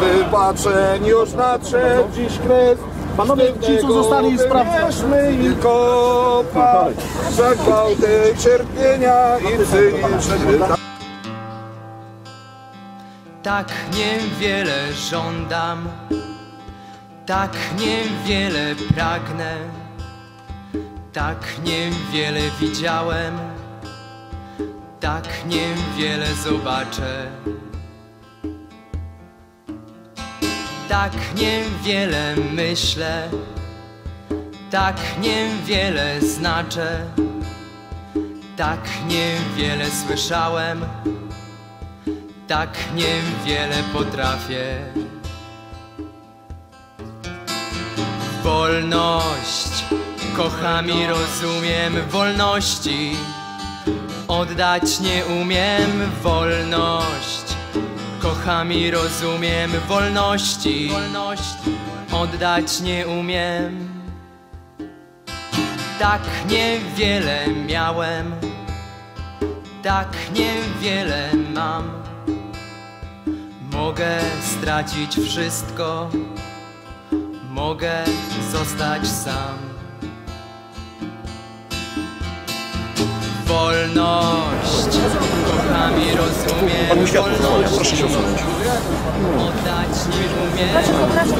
Wybaczeń już nadszedł dziś kres. Panowie, ci co zostali. Wierzmy i kopa za gwałty cierpienia i cyniczne. Tak niewiele żądam, tak niewiele pragnę, tak niewiele widziałem, tak niewiele zobaczę. Tak niewiele myślę, tak niewiele znaczę, tak niewiele słyszałem tak niewiele potrafię. Wolność kocham i rozumiem wolności. Oddać nie umiem wolność. Kocham i rozumiem wolności. Oddać nie umiem. Tak niewiele miałem, tak niewiele mam. Mogę stracić wszystko, mogę zostać sam. Wolność, kocham i rozumiem wolność. Oddać nie umiem wolność.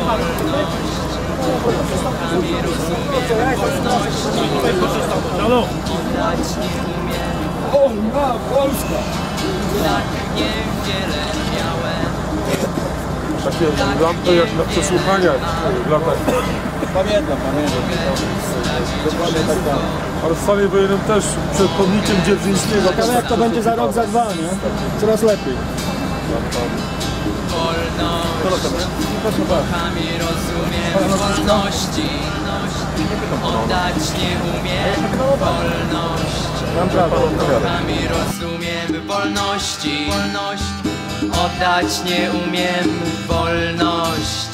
Kocham i rozumiem wolność. Oddać nie umiem. O, na Polska! Tak niewiele miałem. Takie lampy jak na przesłuchaniach latach. Pamiętam, pamiętam. Ale w stanie wojennym też przed pomnikiem Dzierżyńskiego. Ale jak to będzie za rok, za dwa, nie? Coraz lepiej. Wolność, kocham i rozumiem wolności. Oddać nie umiem wolność. Mam prawo. Kocham i rozumiem wolności. Oddać nie umiem wolność.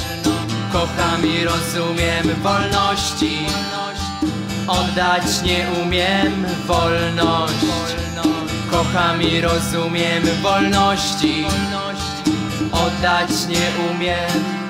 Kocham i rozumiem wolności. Oddać nie umiem wolność. Kocham i rozumiem wolności. Oddać nie umiem